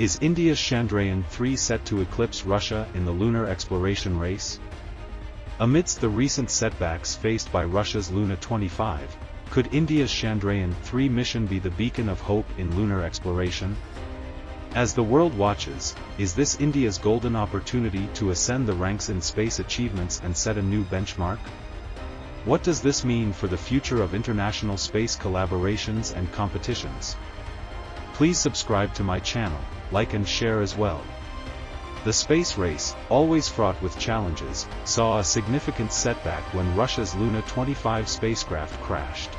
Is India's Chandrayaan-3 set to eclipse Russia in the lunar exploration race? Amidst the recent setbacks faced by Russia's Luna 25, could India's Chandrayaan-3 mission be the beacon of hope in lunar exploration? As the world watches, is this India's golden opportunity to ascend the ranks in space achievements and set a new benchmark? What does this mean for the future of international space collaborations and competitions? Please subscribe to my channel, like and share as well. The space race, always fraught with challenges, saw a significant setback when Russia's Luna 25 spacecraft crashed.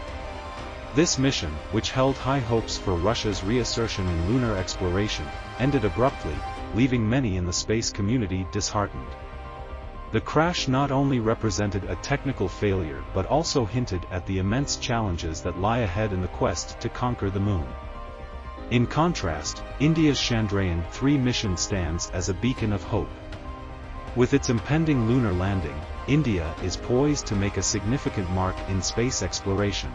This mission, which held high hopes for Russia's reassertion in lunar exploration, ended abruptly, leaving many in the space community disheartened. The crash not only represented a technical failure but also hinted at the immense challenges that lie ahead in the quest to conquer the moon. In contrast, India's Chandrayaan-3 mission stands as a beacon of hope. With its impending lunar landing, India is poised to make a significant mark in space exploration.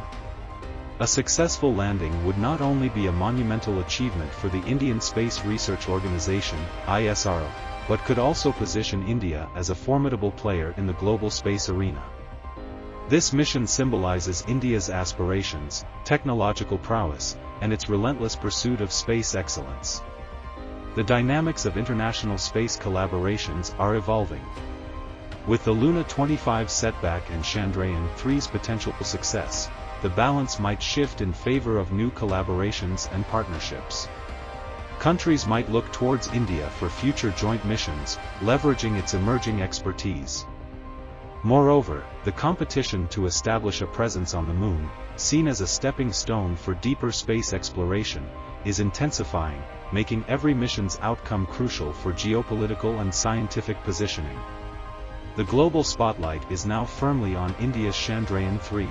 A successful landing would not only be a monumental achievement for the Indian Space Research Organization, ISRO, but could also position India as a formidable player in the global space arena. This mission symbolizes India's aspirations, technological prowess, and its relentless pursuit of space excellence. The dynamics of international space collaborations are evolving. With the Luna 25 setback and Chandrayaan-3's potential success, the balance might shift in favor of new collaborations and partnerships. Countries might look towards India for future joint missions, leveraging its emerging expertise. Moreover, the competition to establish a presence on the Moon, seen as a stepping stone for deeper space exploration, is intensifying, making every mission's outcome crucial for geopolitical and scientific positioning. The global spotlight is now firmly on India's Chandrayaan-3.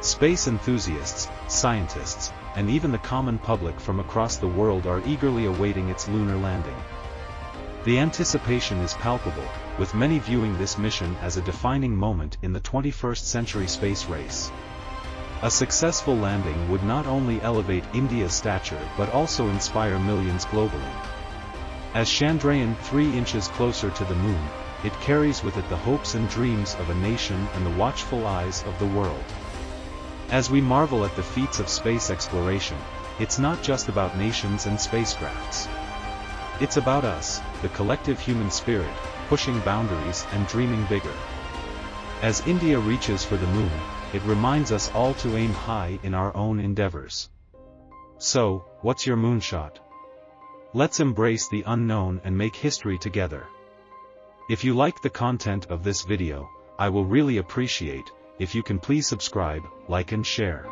Space enthusiasts, scientists, and even the common public from across the world are eagerly awaiting its lunar landing. The anticipation is palpable, with many viewing this mission as a defining moment in the 21st century space race. A successful landing would not only elevate India's stature but also inspire millions globally. As Chandrayaan 3 inches closer to the moon, it carries with it the hopes and dreams of a nation and the watchful eyes of the world. As we marvel at the feats of space exploration, it's not just about nations and spacecrafts. It's about us, the collective human spirit, pushing boundaries and dreaming bigger. As India reaches for the moon, it reminds us all to aim high in our own endeavors. So, what's your moonshot? Let's embrace the unknown and make history together. If you like the content of this video, I will really appreciate, if you can please subscribe, like and share.